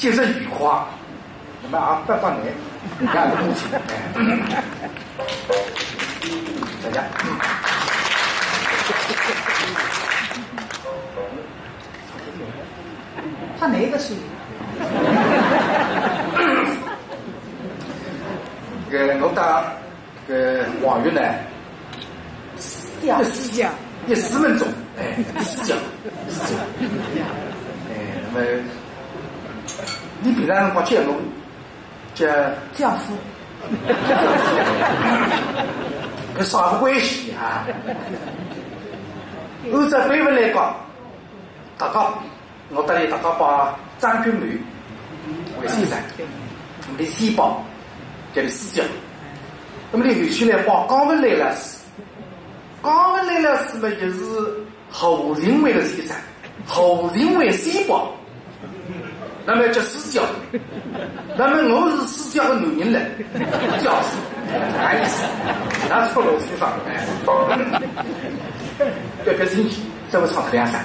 节日雨花，那么啊，拜拜年，两个母亲，大家。他哪个是？这个我当这个王月呢，讲四角，一四分钟，哎，四角，四角，哎，那么你平常辰光见我叫教父，跟啥个关系啊？按照辈分来讲，大家我这里大家把张君梅为先生，我们的先宝叫你师教，那么你后续来把江文来老师，江文来老师嘛就是侯仁伟的先生，侯仁伟先宝，那么叫私教，那么我是私教的男人了，教师，啥意思？那错了地方，哎。要别生气，再不唱这两声。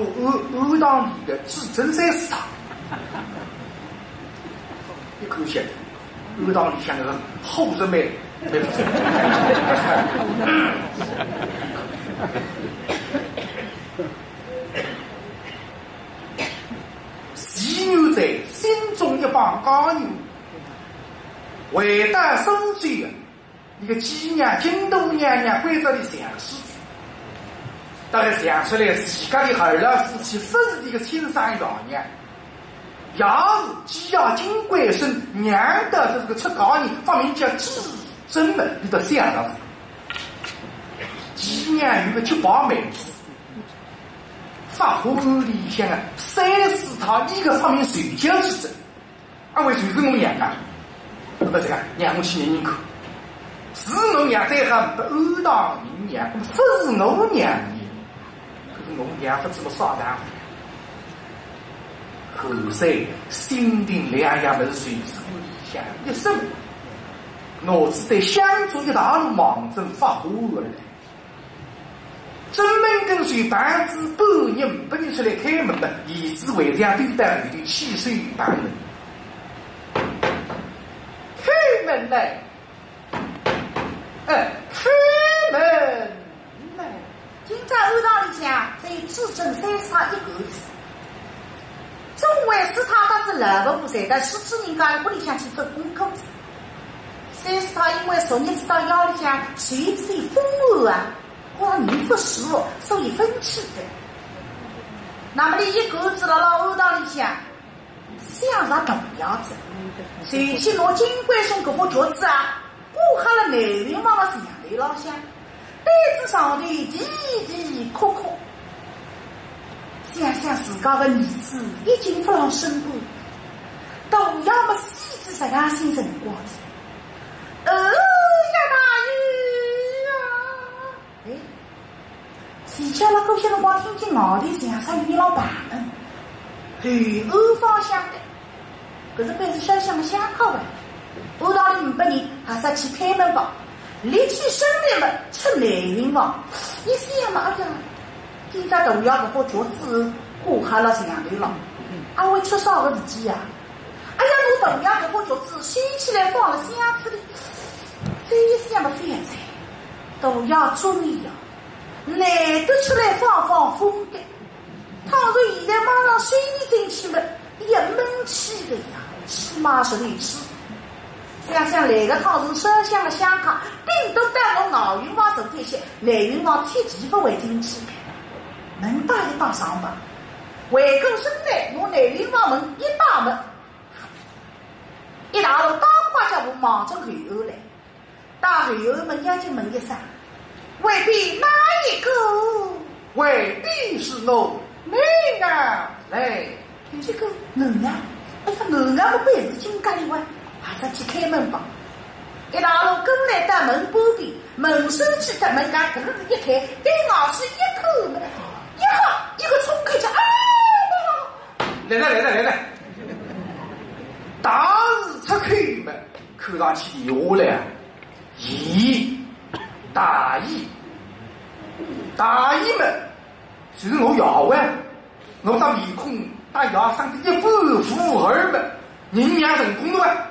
发挥欧欧党里的至尊三市场。一口血，欧党里向那个后日妹妹不错。犀牛在心中一帮高牛，为得收罪啊！一个鸡娘、金都娘娘跪着的详细句，当然想出来自家的儿儿夫妻不是这个亲生养娘。也是既要金贵生娘的这是个出高人发明叫至真门，你得想上鸡娘有个七八妹子，发火里向啊，三四套一个发明睡觉之争，啊为谁是我娘啊？那么这个让我去念念口，是我娘再还不欧当你娘，不是我娘你，可是我娘不怎么耍单。后世心定两样门随之理想一生，我只得相助一大路盲症发火而来。专门跟随半子半日不给出来开门的，以此为这样对待你的汽水半门。开门来，哎，开门！今朝欧堂里向只只剩三差一个字，众位师太倒是乐不不在的，许主人家屋里向去做功课。三师太因为昨日子到窑里向谁子的丰厚啊，光人不熟，所以分气的。那么你一个子了老欧堂里向，想啥重要子？谁去拿金龟送这副脚子啊？过下了内云王的墙里老乡，袋子上的奇奇可可。想想自家的儿子已经不老身故，都要么死子十两心辰光子。哦呀大雨啊！哎，谁叫那狗些辰光听见外地响声雨老板们，嘿，欧方向的。可是本是小乡的巷口啊，欧道里五百人还是去开门吧，立起生来门出内云房，一想嘛，哎呀，今朝都要不好脚子过下了墙头了，阿会吃啥个事体呀？哎呀，我同样不好脚子掀起来放了箱子里，这一想嘛，饭菜都要。注意呀，难得出来放放风的，倘若现在马上水进去嘛，也闷气的呀。起码是你吃，想想那个汤是烧香的香汤，顶多带我奥运王手这些，内运王铁骑不为进去，门打一打上吧，回过身来，我内运王门一打门，一大路大花家伙忙着后后来，打后后门眼睛问一声，未必哪一个？未必是我，妹儿来，这个能呀？哎呀，我那么本事金家里哇，还是去开门吧。一大路跟来到门旁边，门手去的门刚噔一开，对咬去一口门，一下一个冲开去，啊！来了来了来了！大日出开门，看上去的话嘞，义大义大义们，就是我姚万，我这面孔。大牙生的一副富儿们，人娘成功了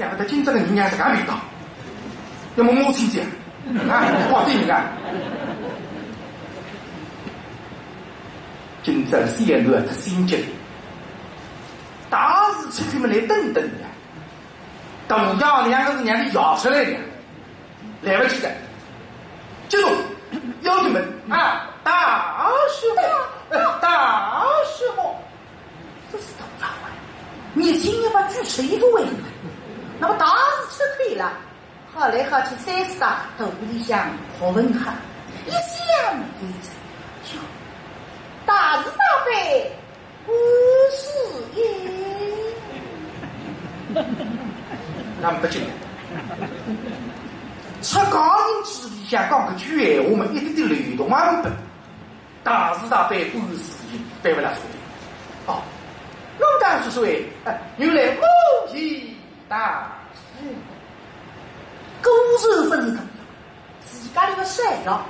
哇！想不到今朝的人娘是干味道，要么母亲节啊，好对人啊！今朝显露他心急，大日出去么来等等呀？东家两个是让你摇出来的，来不及的，记住，要你们啊，大师，大师傅，这是东家话，你今天把举锤不为那么大日出去了，好来好去三十大肚里向活文哈，一想一着，就大是大悲，不是也，那不进来。出高人之里向讲个句闲话嘛，一点点流动啊不，大是大悲，不是因，背不了错的。哦，龙当是说，哎，原来母亲大事，狗肉不是重要，自家那个帅呀，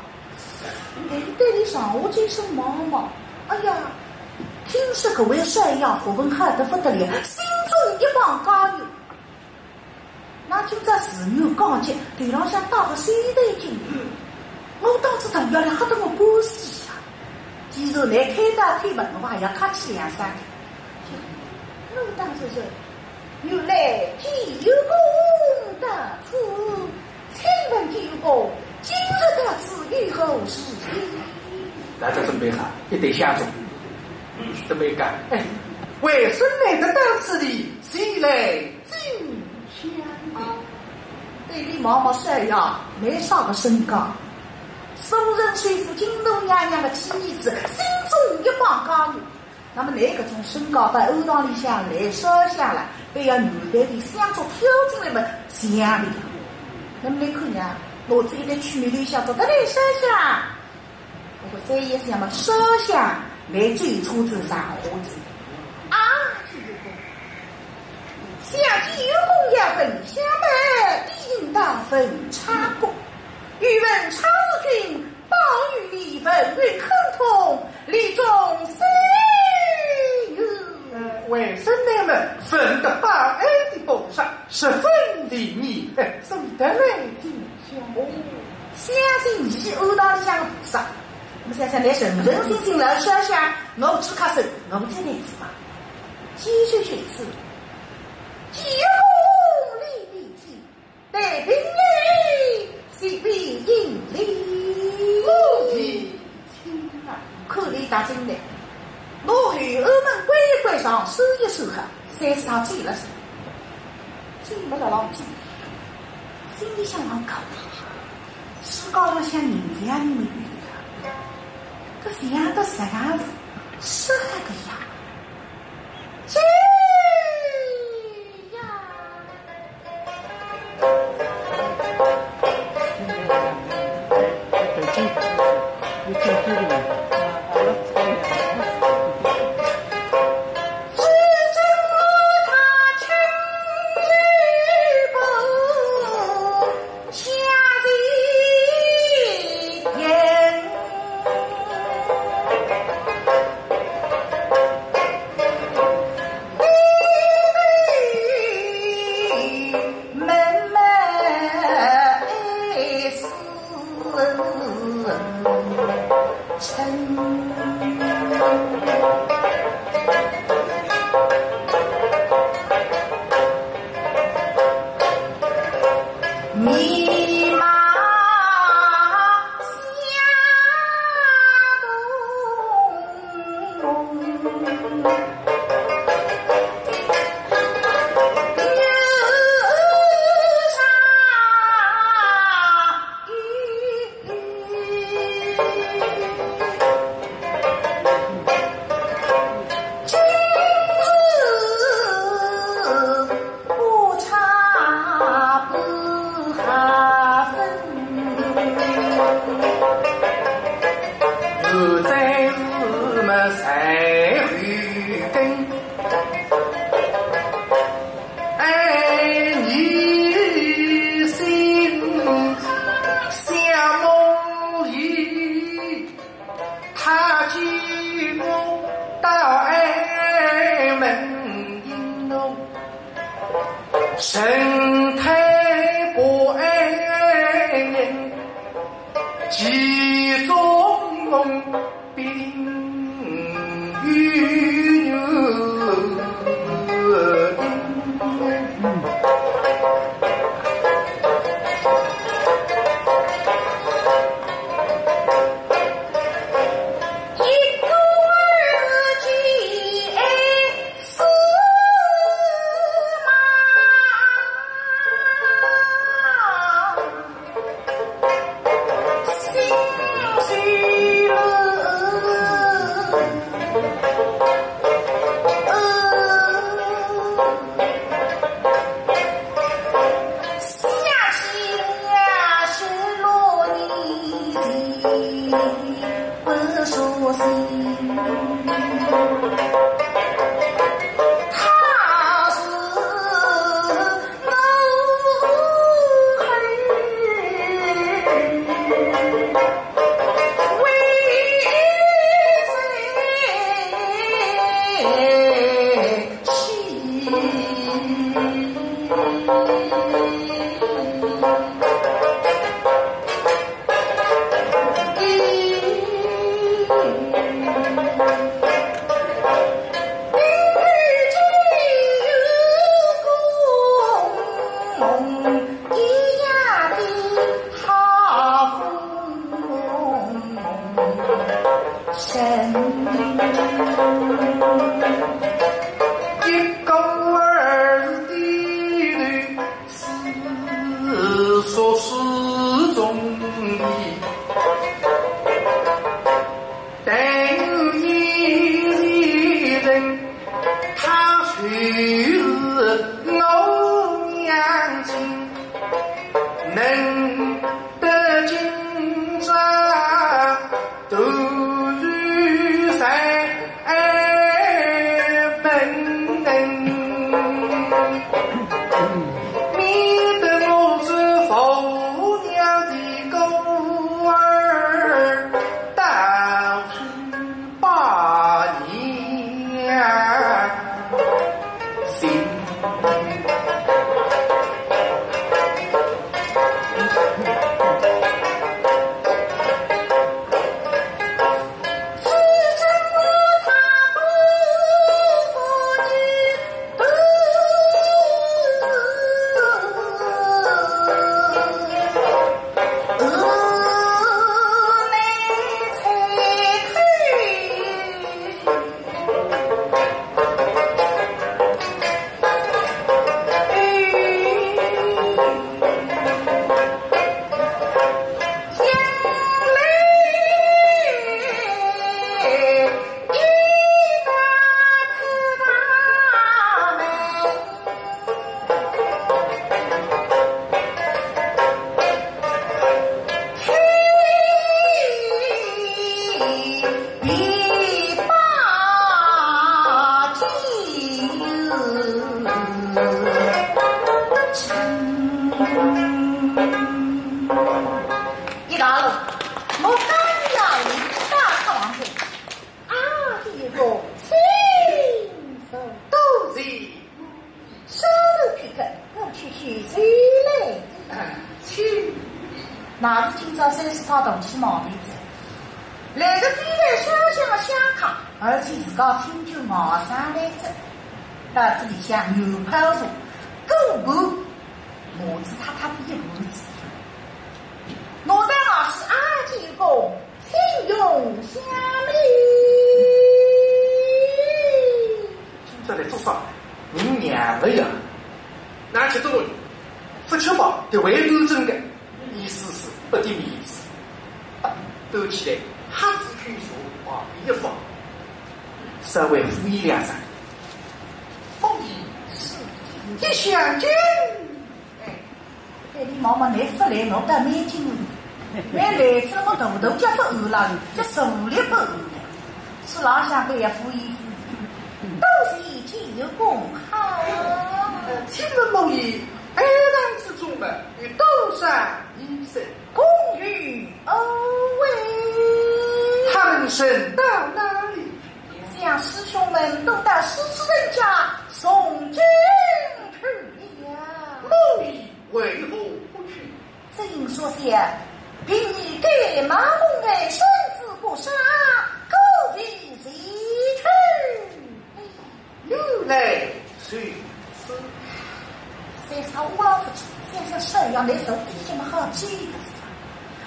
那个对你上午精神忙忙，哎呀，听说各位帅呀，活分好的不得了，心中一帮高人。那今朝寺庙刚接，头浪向打个水袋进去，我当时同要来吓得我半死呀！既然来开大开门的话，要客气两三句。我当时说，原来既有功大此，请问九哥，今日大此与何事？大家准备好，一对香烛，准备干。哎，为孙来的到此里，谁来敬香？对你毛毛帅呀，没啥个身高，受人说服金龙娘娘的亲儿子，心中一帮高人。那么那个种身高到欧堂里向来烧香了，还要牛的店想脚跳进来嘛，想的。那么你看呀，老子一旦去面想，走得来烧香。我说三爷是想嘛，烧香来追车子上火子。啊，小弟有功要分享呗，必应当分差功。欲问超君，报与你分，欲坑通，立中三。为孙娘们分得把爱的菩萨，十分的你，送得来金香。相信你是欧道里向的菩萨，我想想那神神心心来烧香，我去磕手，我再来吃吧。继续学字，几公里地气，得平，西边阴里。菩提，亲啊，可怜大金来。我与我们乖乖上收一手合，三十他醉了是，醉不了老醉，心里想老高。世高上像人这样的美女的，这这样的啥样子，啥个样？自不吃饱得为端正的，意思是不点面子。端起来，哈子去说话一放，稍微敷衍两声。梦里是一想君，哎，这里毛毛来不来，我得没经历。原来这么大头叫不饿了，叫手力不饿了，是老想给也敷衍，都是一天有功好。请问某爷，二当之中的与斗山医生公于而为。他们升到哪里？向师兄们都到师师人家送君去呀。为何不去？只因说些，凭你给马红的孙子不杀，狗非谁去？有来。三十五老夫妻，想想手要来手，底下么好几个字。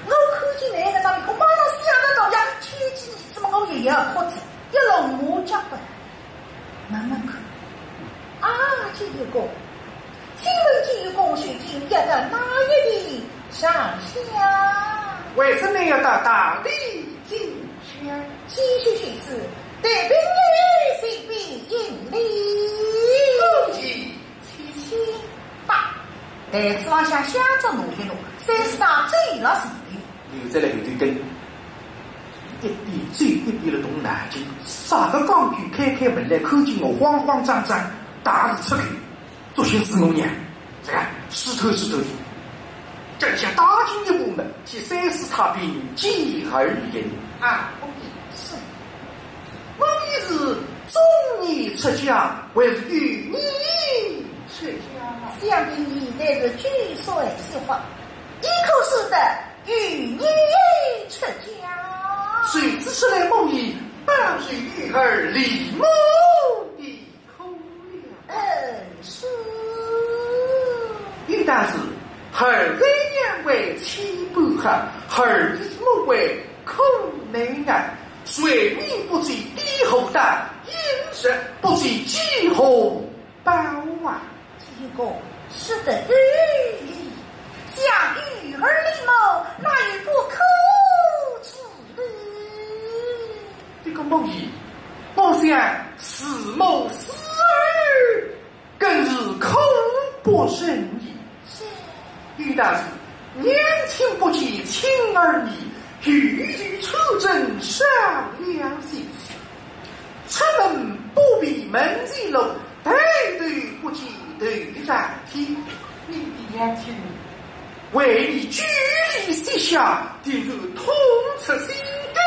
我看见那个张面孔，马上想得到呀！前几年怎么我爷爷裤子一龙马脚板，慢慢看。啊，这一个，请问这一个水晶要到哪一地上香？为什么要到大地进香？继续学子，对兵礼随必应礼。恭喜七七八，台子往下想着挪一挪，三四大最了顺利。留在了后头跟，一边走一边的动南京。啥个钢锯开开门来，看见我慌慌张张，大字出口，做些是我娘，这个石头石头的。正想打进一步门，见三四太平接而言啊，公爷是，我也是中年出家，还是与你出家？想必你那是。举手修法，一口是。的与你出家。谁知是。来梦里，半岁女儿李某的口了。嗯，是。应当是。儿在娘为妻不好，儿子莫为口内安。水面不及地后大，饮食不及饥后饱啊！这个是的，像女儿李某，哪有不可知的？这个梦里，我想是某死儿，更是恐怖神矣。是遇大是年轻不及亲儿女，句句出征少了心。出门不闭门前路，抬头不见头上天。你的娘亲为你举礼设下，定是痛彻心肝。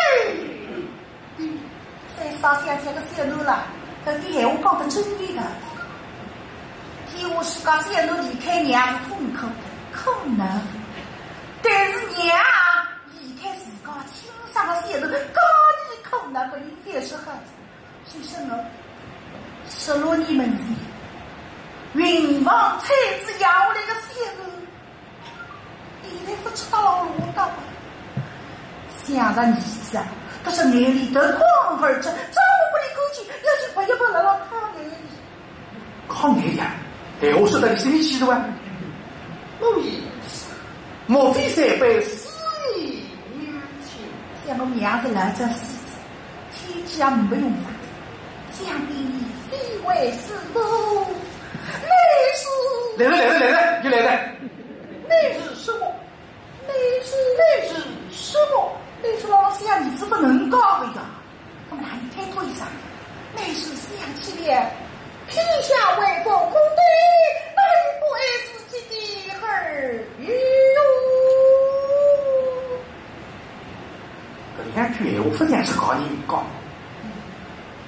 再少想这个小奴了，这点话讲得真对的。天下世界小奴离开娘是痛苦的，困难，但是娘离开自家亲生的小奴，高你困难不人再是孩子。所以说我十六年门前，云房菜子养下来的小奴，现在不知道老路道。想着儿子啊，都是眼里得光儿子，找不的估计要去把一把姥姥看眼里。靠你呀！哎，我说的你什么气度啊？我也是，莫非三辈思你娘亲？像我娘子来这世子，天机也没用法，想必你非为是母，乃是来了来了来了，又来了！乃是什么？乃是乃是什么？乃是老师呀，你是不能搞的呀！我们哪里太过一声？那是想起的天下为父母的，哪里不爱自己的儿女哟？句闲话分享是告人讲，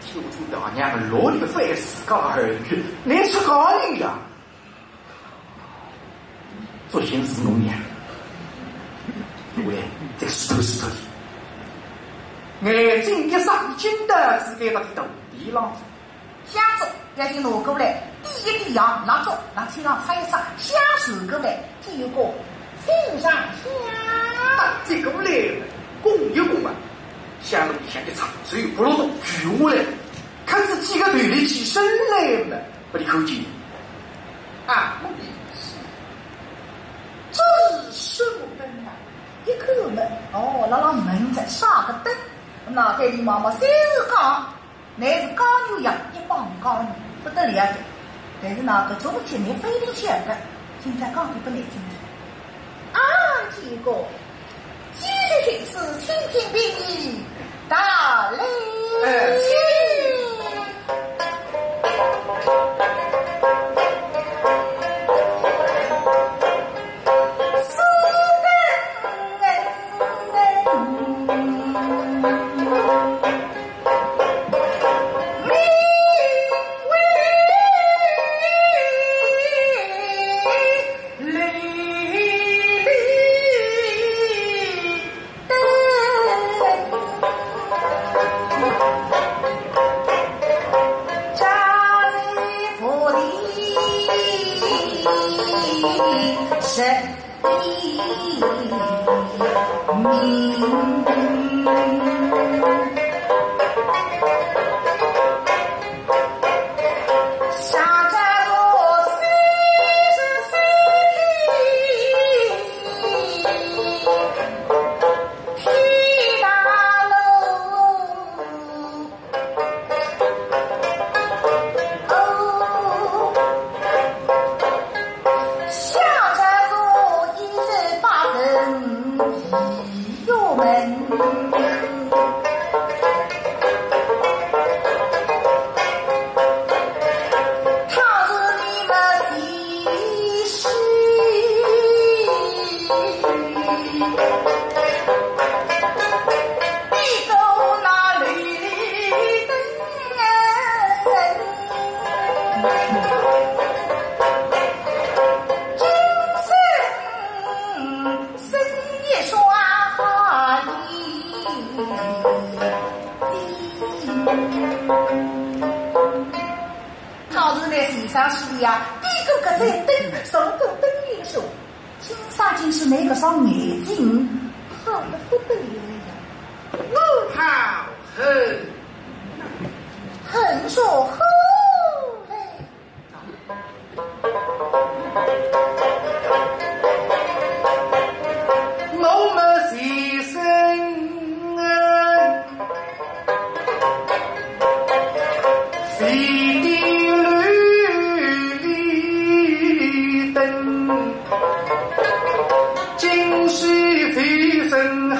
听我这大娘们落里个反自家儿女，你是告人呀？做心是农娘，因为在石头石头里，眼睛一闪，惊得只给他的肚皮浪子。想着赶紧拿过来，第一滴羊蜡烛，拿天上擦一擦，享受过来，第一个请上香。这个来拱一拱啊，想了一想一唱，只有不落动举我来，看这几个队的起身来了，把你口紧啊！我的这是什么灯啊？一口门，哦，那那门在上个灯，那给你妈妈三是讲，乃是高牛羊一帮高牛，不得了的。但是那个昨天你非得晓得，现在讲的不难听的。啊，结果。继续寻思，清平兵役打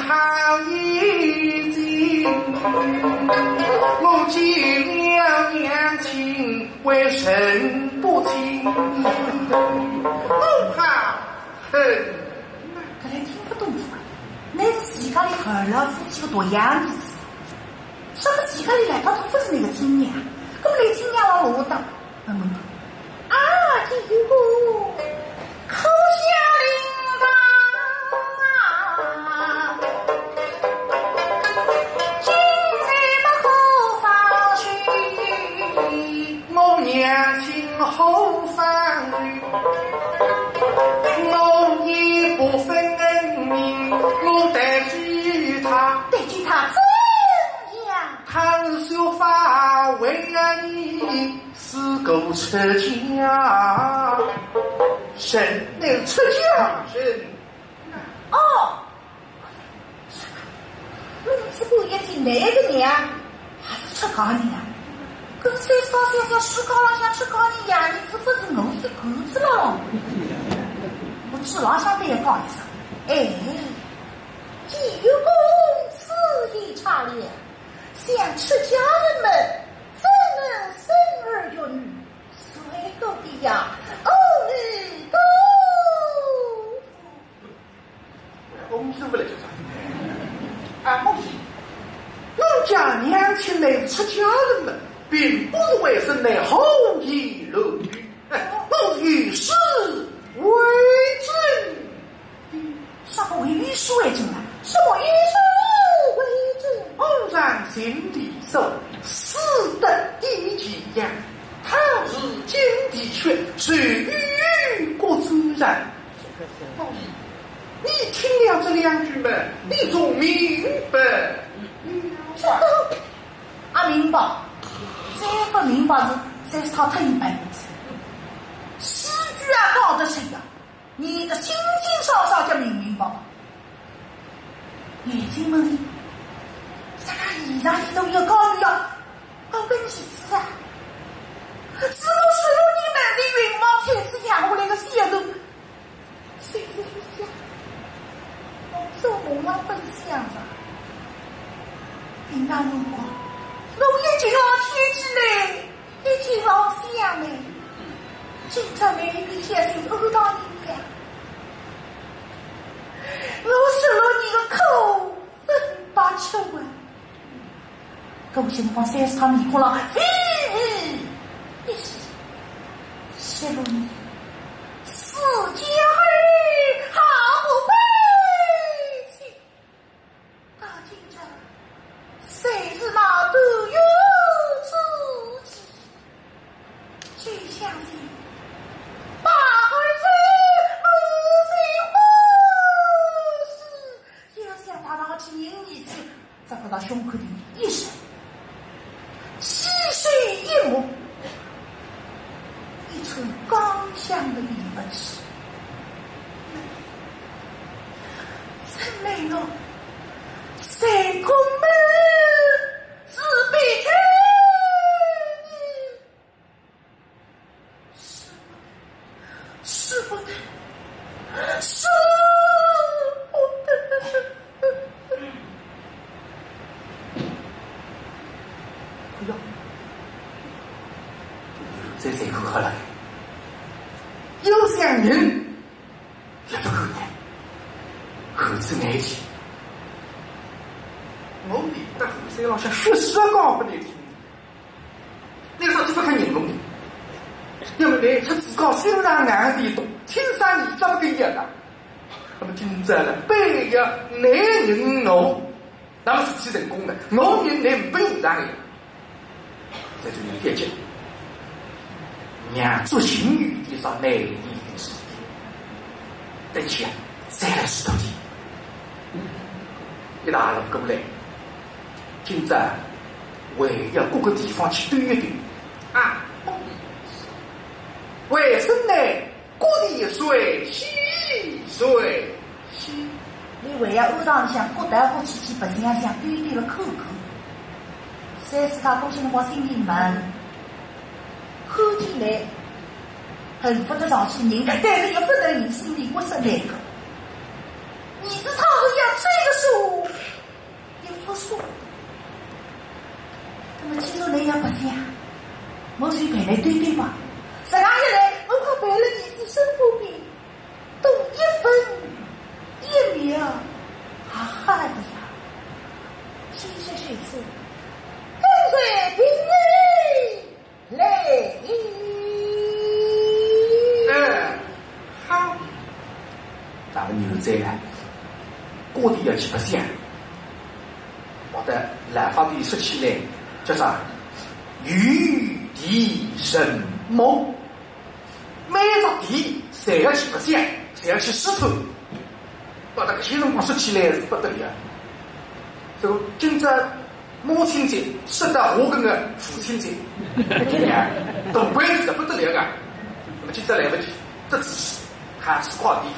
好眼，我见良人情为甚不清？好，嘿，他来听不懂这个。那几个人何老师几个多洋气？什么几个人来到都不是那个新娘，都来新娘往我当。嗯嗯嗯，啊，这个。空翻去，我一不分恩，我得罪他，得罪他怎样？他是小为了你死狗出家，神能出家人。哦，是故也听那个娘，还是出家娘？跟谁说三说，虚高浪去搞你呀！你是不是硬是骨子了？我去老乡对讲一声，哎，既公子一差脸，想出家人们怎能生儿育女？谁够的呀？哦，你都我们听来就算了。俺不，老家年轻来出家人。并不是为生来后羿落雨，哎，我是御史为准。什么为御史为准啊？什么御史为准？偶然心地手，死得地气呀。他是金地权，谁与国之然？你听了这两句嘛，你总明白。这个啊，明白。再不明白是，这是他特意背的。诗句啊，搞得谁呀？你的心心少少就明明白。眼睛们，啥衣裳里头有高一样，高跟鞋子啊！是不是有你们的云王天子养下来个血肉？谁在想？我做梦啊，分享着。平常辰光，我一进老天起来，一进老乡嘞，今朝来一个先生殴到你呀！我收了你个口，分八九啊！搿我情况三十趟面孔了，嘿。谢了你，四家儿好不悲戚。大今朝，谁是那都有自己？却相信大儿子无心祸事，就像他拿起银一子，在他胸口里一伸，溪水一抹。一出刚香的一份诗，真美了。谁空门是悲天舍不得，舍不得，舍不得。哎呀，这谁可喝了？有想人，也不可能，何止爱情？我离得后山老向学习讲给你听，那个时候就不看人弄的，因为你出自高心上硬地动，天生你怎么跟一样？那么今朝呢，北要男人我，那么事体成功了，我人你不用让的，这就有点劲。娘做行雨的上内地的事情，等起啊，再来石头地，一大路过来，今朝为要各个地方去对一对啊，为什呢？各地水溪水溪，你为要欧堂里向各大过去去白相相对对了口口，三四他过去辰光心里闷。看起来很不得上去人，但是又不能你心里我是那个。你是他是要这个书，一副书。那么今朝来要白相，我随陪来对对吧。十两一来，我可陪了你子身边，都一分一秒，还哈的呀。谢谢水次，跟随平日。来，哎，好，咱们牛仔呢，各地要去白相，我的南方的说起来叫啥？玉地神梦，每个地谁要去白相，谁要去试探，把这个些辰光说起来是不得了。就今朝。母亲节适得我跟个父亲节，今年都关子的不得了个，那么今朝来不及，这只是看是块地，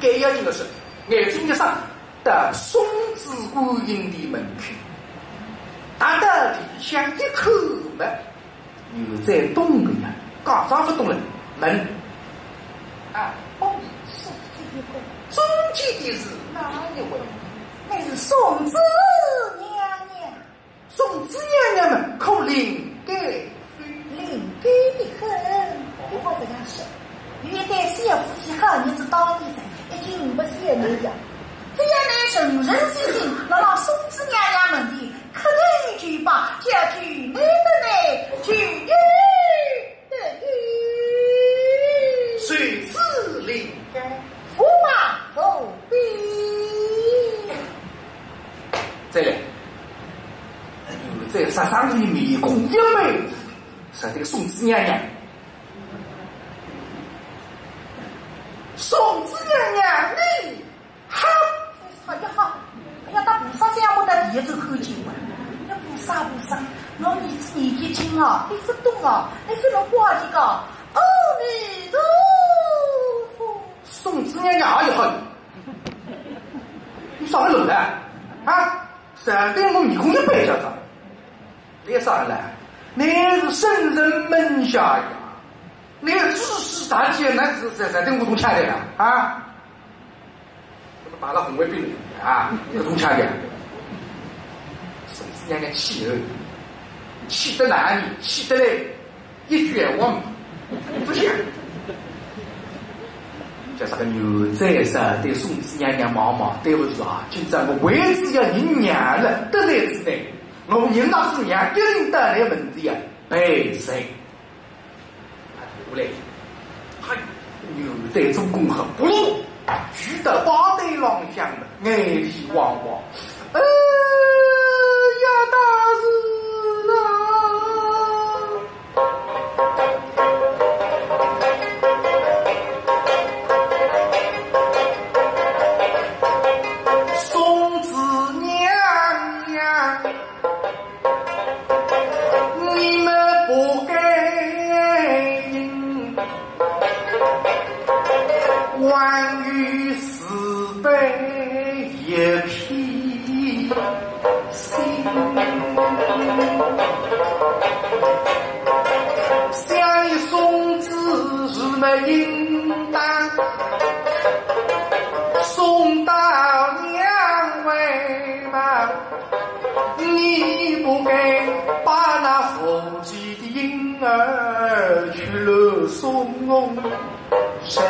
更要紧的是眼睛一上到松子观音的门口，达到里向一口门，又在东个呀，刚装不动了门，啊，哦，是这个，中间的是哪一位？那是宋子娘。宋子娘娘们可灵感，灵感的很。不好这样说，元旦是要夫妻好日子当年在，一斤五百三那样。这样呢，人人心心，那让宋子娘娘们的可能去吧，叫去哪的呢？去鱼的鱼，谁此灵感？无法否定。再来，又在山上里面供一枚，是这个宋子娘娘。宋子娘娘，你好，好呀好，哎呀，到菩萨像我的第一走口经嘛。那菩萨菩萨，我儿子年纪轻哦，你不懂哦，你不能挂这个。阿弥陀佛。宋子娘娘也很，你上来弄的啊？山顶我面孔一摆下子，别上来，你是圣人门下呀，你知识大姐那是在山顶梧桐前的啊？这个打了红卫兵啊，那种前的。宋子娘娘气人，气得难你，气得来一句话不讲。叫啥个牛仔噻？对宋子娘娘妈妈，对不住啊！今朝我为子要认娘了，得罪之内，我认那是娘，一定得来问题啊，背谁？我来，嗨，牛在做工很不落，去到八对郎乡了，眼皮汪汪，呃呀，大事么应当？送到娘为嘛？你不该把那福气的婴儿去了送身，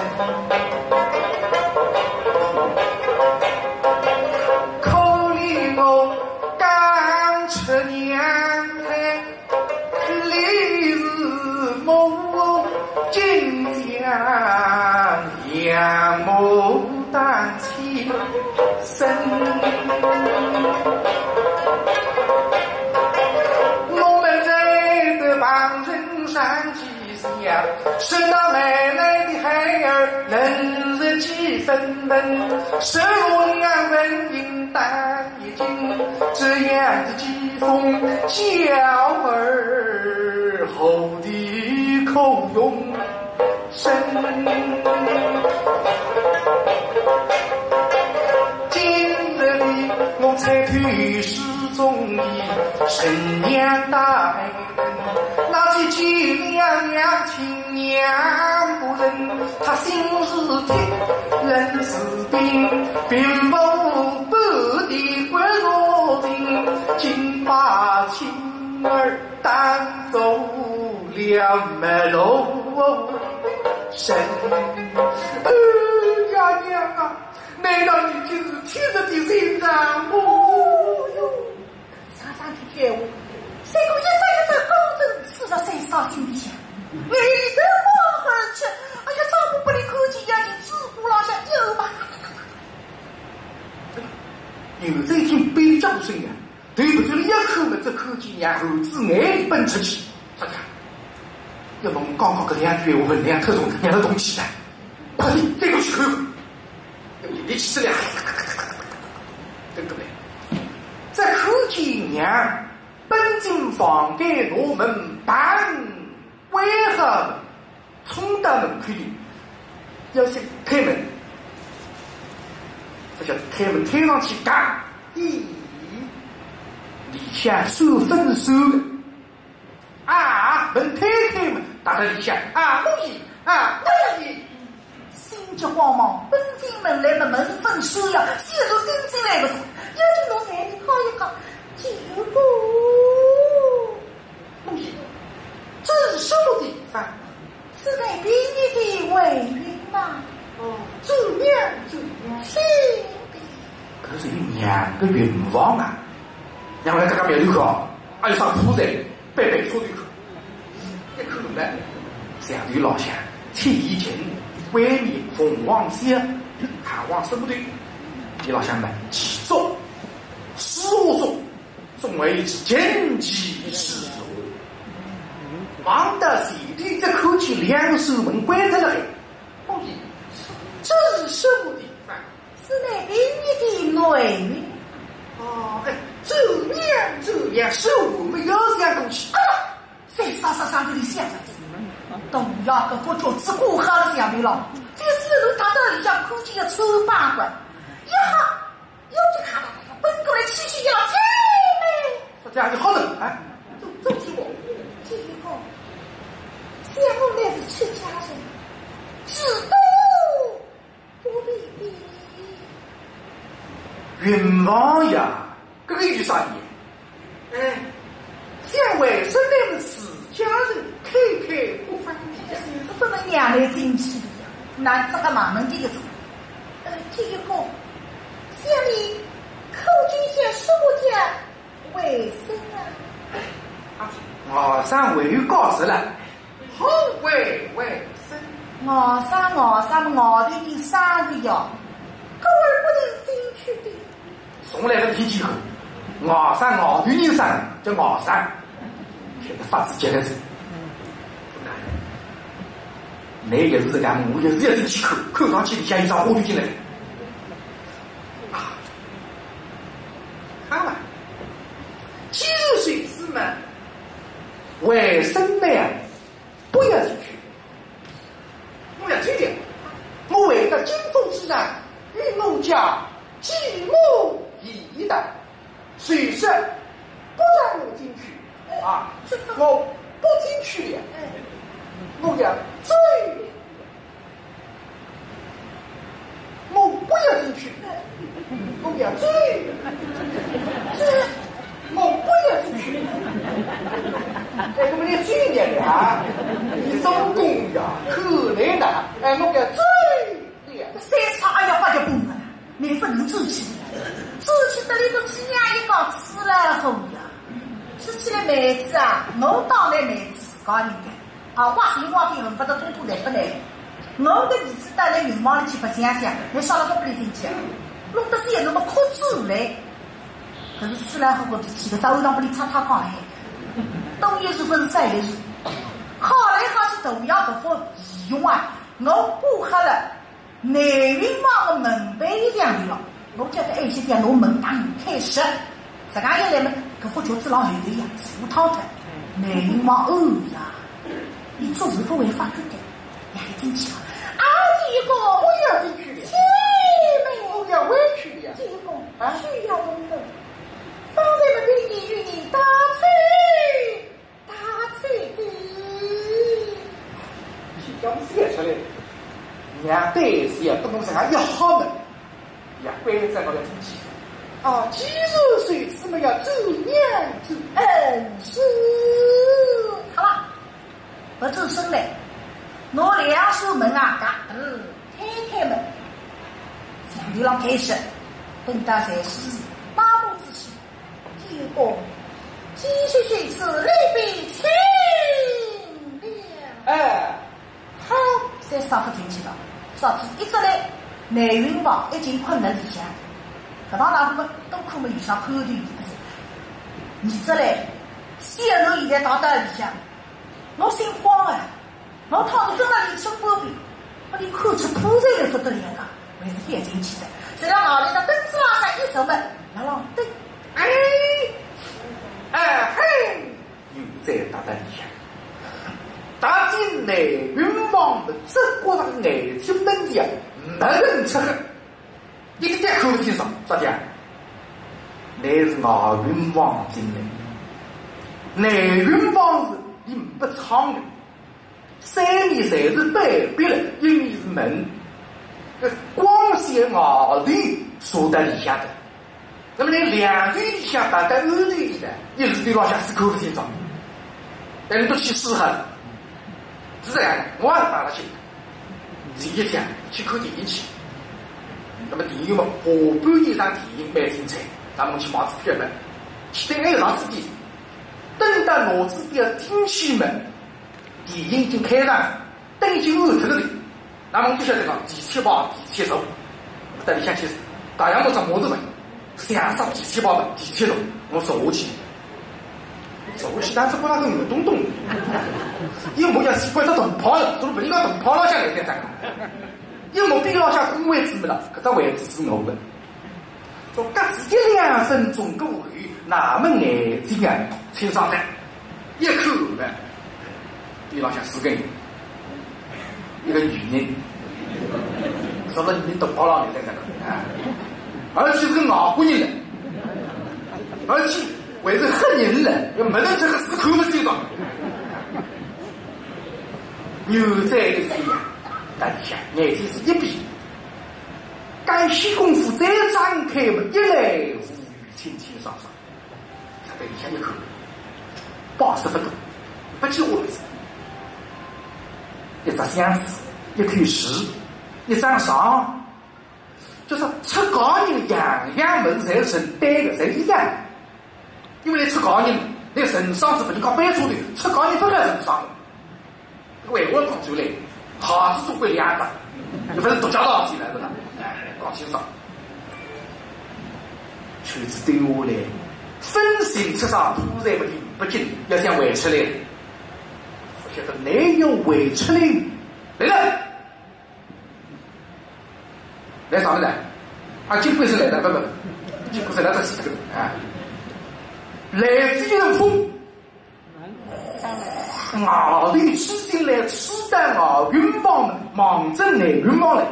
下，生到奶奶的孩儿能日几分分，十五两分银担一斤，这样的疾风叫儿后的口用生。今日里我才推师中意，神娘大爱那几句娘娘亲娘不认，他心是铁，人是冰，并无半点关若情，竟把亲儿当走了门路神。哎呀娘啊！难道你就是天上的神丈母哟？常常去觉悟，这个一张一张高针刺到谁伤心里向，为得我而去。哎呀，丈夫不离口气，眼睛自古老下有吧？牛仔一听悲叫声呀，对不住了一口么？这口气让猴子眼里奔出去，啥子？要不我刚刚搿两句话分量特重，让他动气噻。快点，再过去看看。你起来，对不对？这口气娘本进房间入门办，为何冲到门口的？要先开门，不晓得开门推上去干，咦，里向手分手的啊！门推开门，打到里向啊，东西啊，东西。心急慌忙奔进门来，把门分收呀，先头跟进来个要求侬眼里靠一靠，结果，东西，这是什么地方？是该给你的为人嘛？哦，主娘，主娘，可是有两个愿望啊，两位刚刚没有去哦，还有上铺在背背车对口，一口呢，相对老乡，天一晴，外面凤凰山，看望什么的，你老乡们记住，死我中，总为之荆棘之路。望得前腿这口气，两手门关着了，不义，这是什么地方？是乃给你的内女。哦，哎，走娘走娘，手没有这东西。啊，在沙沙上这里想着子，东亚个佛教只顾喝了香槟了，这时候打到里向，看见个丑八怪，一哈，又就看到奔过来，气气叫姐妹，说这样就好了，哎，走走起我，相公乃是出家人，只道不必的。云王呀，这个有。啥意？哎，想为什么是家人，开开不方便。是不能娘来进去的呀，那这个马门的一个字。呃，继续讲，下面口诀些什么叫为生啊？我上未有。告辞了，好为为生。我上我上我的第三个呀，各位不能进去的。从来的天气后，熬山熬对人山叫熬山，现在发自接来是。那也是两我也是要进去口，口上去里下一张火就进来。啊，看嘛，几十岁之门，为什么呀？不要进去。我要听见，我为了金风之人，与奴家继母。一的，随时不让我进去啊！我不进去了，我要追，我不要进去，我要追，追，我不要进去。哎，我们的专业的啊，你总工呀，可怜的，哎，我要追，三叉哎呀，发觉不了，你不能走起。走起得里头鸡鸭一讲吃了后呀，吃起来妹子啊，我当然妹子自家应该，啊，花心花肺恨不得通通来不来。我的儿子带来云房里去白相相，你上了个不里进去，弄得是也那么可走来。可是吃了后我就气得在后堂把你擦擦讲来，东一日分西一日，好来好去都要不服义用啊！我顾客了南云房的门板一样的了。我叫他爱些点，我门打开始，这家一来嘛，搿副桌子老后头呀，浮涛的，南云往哦呀，你做事不违法的，两个进去了，啊，一个我要进去的，姐妹，我要委屈的，这个啊，需要懂得，方才嘛给你与你打，打吹的，是讲写出来的，两对是也不能啥一好的。呀，关在那个进去。啊，几十岁子么要走娘走恩师，好了，不走声来，拿两手门啊，嘎，嗯，开开门，向地上开始，等到才是八步之气，结果几十岁子泪被清了。哎，好，再上不进去了，上去一直来。内云房已经困在里向，搿趟老夫们都困在里向看的里子，儿子嘞，小人现在倒到里向，我心慌啊！我躺着跟那里身包边，把你看出破绽来，不得了个，还是翻进去的。只要脑袋上凳子上一手门，那让灯，哎，嘿，又在倒到里向。大进内云房的这过上内厅门的。没人吃喝，一个在口气上咋讲？乃是奥运王进来，内云王是并不昌的，三面侪是北壁了，一面是门，这光线奥地坐在里向的，那么你两队里向打在二队里的，一直对老乡是口气上，但你都去试哈，是这样的，我也是打了去。第一天去看电影去，那么电影嘛，下半年场电影蛮精彩，咱们去买支票了。去对还有上次的，等到脑子的听起门，电影已经开上，灯已经暗透了的，那么我就晓得讲第七宝第七手，到里向去，大洋路上我都问，三十几七宝门第七手，我坐下去。坐下去，但是我那个硬咚咚，因为我要习惯这铜炮了，从不应该铜炮老下来再站。因为我比老下空位置没了，搿只位置是我的。说隔自一两分钟过后，那么眼睛啊，青上来，一口呢，比老下四个人，一个女人，说了你懂跑了你在这个啊，而且是个外国人了，而且还是黑人了，要没人这个是看不清爽。牛仔的这样，等一下，眼睛是一闭。干些功夫再展开嘛，一来无语，清清爽爽。他等一下一口，八十分钟，不计我的事。一只箱子，一口石，一张床，就是出高人样样门侪是对的，侪一样。因为你出高人，那个神上是不能靠搬出的，出高人不来神上。外国讲究嘞，好子做归两个，又不是独家老子来的。啦。搞清爽，锤子丢下来，分身出上，突然不停不进，要想回出来，我晓得没有回出来，来了，来啥么来？啊，金贵是来的，不不，金贵是来的是这个啊，来自于风，奥地吃进来，吃的奥运棒，忙着来运棒来。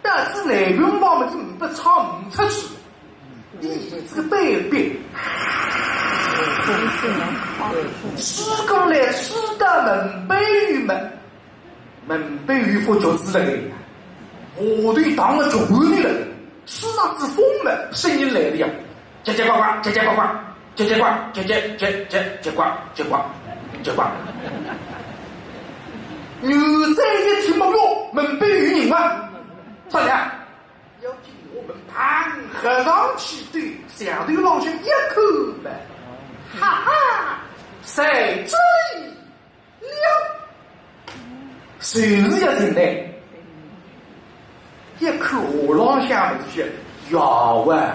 但是内运帮嘛，你不唱不出去，你这个背背，吃过来吃的门背鱼们，门背鱼发脚趾了我对当了脚的了，吃那只风了，声音来的呀，叽叽呱呱，叽叽呱呱，叽叽呱，叽叽叽叽叽呱叽呱叽呱。牛仔一听嘛哟，门背鱼人嘛。怎样？要听我们盘合上去对相对老乡一口呗，哈哈，谁这里了？谁是一人呢？一口我老乡不是要啊？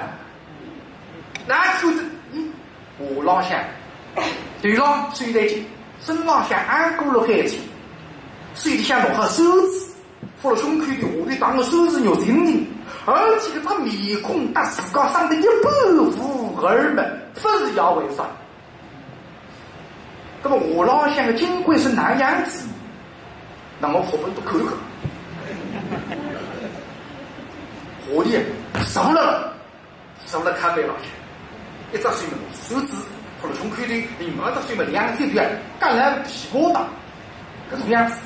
那口子，我老乡对了，睡得紧，孙老乡安过了海去，睡得像弄好手指。扶了胸口的下头当个手指肉精灵，而且个他面孔搭自家长得一百副儿们，不是要为啥？那么我老乡的金贵是那样子，那么后边都口口，我的熟了，熟了看没老乡，一只水门手指扶了胸口的，另外一只水门两腿短，橄榄皮疙瘩，这种样子。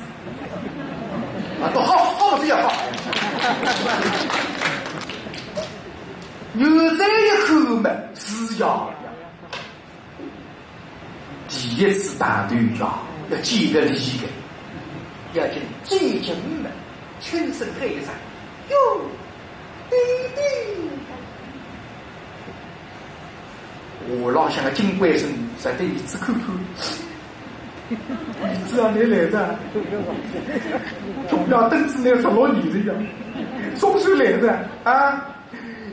都好好的也好，牛仔一口嘛是要第一次打对呀，要见个礼的，要进最进门，全身黑上，哟，我老乡的金龟生在对椅子看看。只要你来着，中央凳子那十六年了呀，总算来着啊！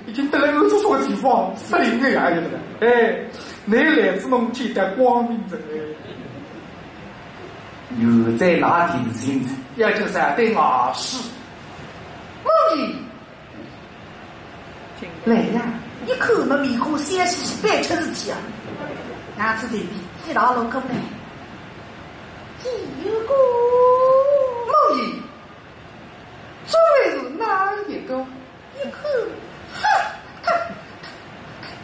已经得了我住宿的地方，不灵的呀，就得了。哎，你来自侬简单光明正又在那地心，要就是对外事，我来呀！一口那面孔鲜兮兮，白吃事体啊！牙齿对比，一道路过来。第一个毛衣，作为是哪一个？一口，哈，他他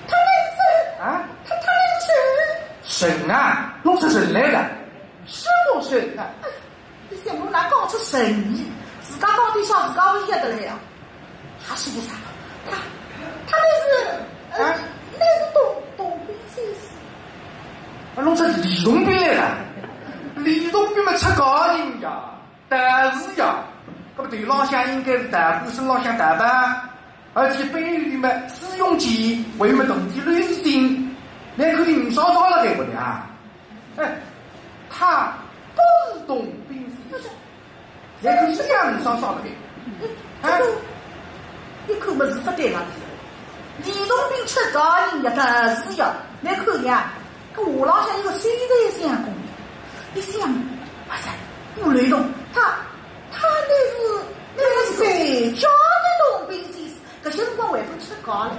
他来神啊！他他来神神啊！弄出神来了，什么神啊？你想弄哪搞出神意？自家到底想自家不晓得了呀？还是不啥？他他那是啊，那是东东北先生，弄出李东兵来了。李东兵嘛出高人呀，但是呀，搿么对老乡应该是大部分老乡大吧，而且北语嘛，使用前为么同的乱事情，那口里少少了该不的啊！哎，他不是动兵不是，那口是两少少了给。这个一口么是不对了。李东兵吃高人呀，但是呀，那口呀，跟我老乡一个谁的相公，一想，哇塞，不雷动，他他那是那是谁家的洞宾先生？搿些辰光还不吃高了。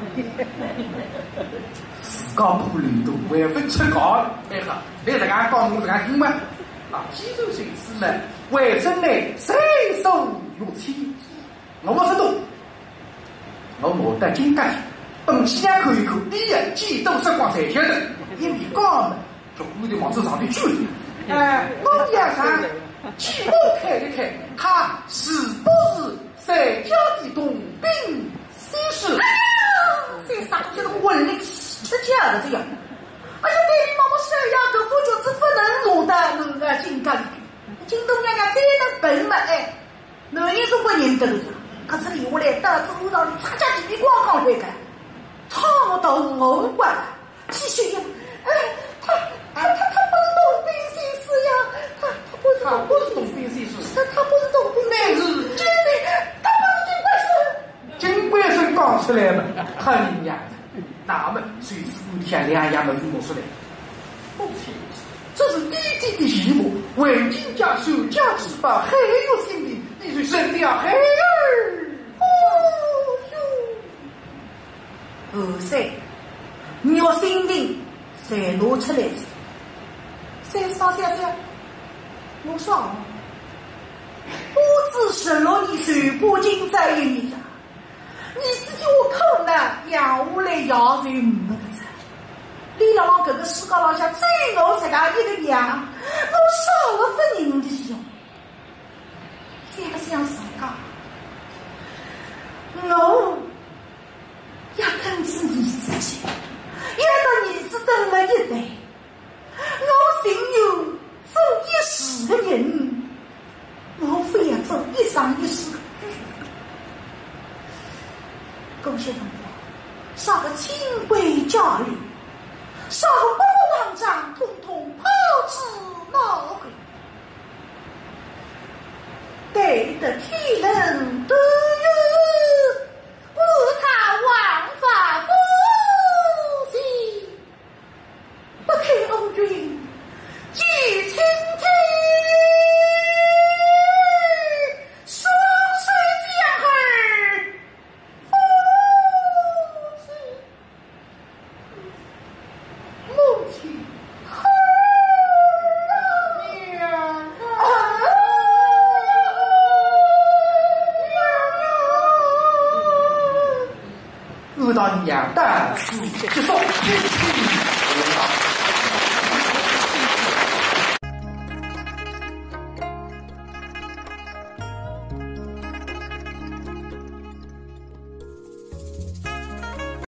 自家不雷动，还不吃高了。哎哈，你这样讲我这样听吗？啊，几周岁子呢？为真呢？伸手如起，我不是动，我莫得金刚。本期间口一口，第一几度时光才晓得，一米高呢，就故意往这上面举。哎，我眼上举目看一看，他是不是在家的东兵先生？哎呀，这啥这个混力吃家的这样。哎呀，对妈妈说呀，这夫君子不能落得能啊金刚里。京东娘娘再能笨嘛哎，男人总不认得的。可是留下来得知我道里参加地比光光会干。唱到我关，继续呀！哎，他他他他不是董兵先生呀，他他不是不是董兵先生，他他不是董兵，那是真的，他不是金龟孙讲出来了，很呀，那么谁知你天两样的怎么说呢？母亲，这是弟弟的义务，为君家守家之宝，很有心的，你是生的呀，孩儿。后生，你要心定才拿出来。三少先生，我说，我只十六年全部金在一年的，你自己我可能养下来养人没个子。你老往这个世界浪向最我这个一个娘，我少不分人的用，想不想自家？我。要跟着你自己，要到你子等了一代。我心有做一世的人，我非要做一生一世的恭喜同胞，上个清规家里，上个不服王章，统统抛之脑后。对得天人都有。不他王法不羁，不听欧君举青天，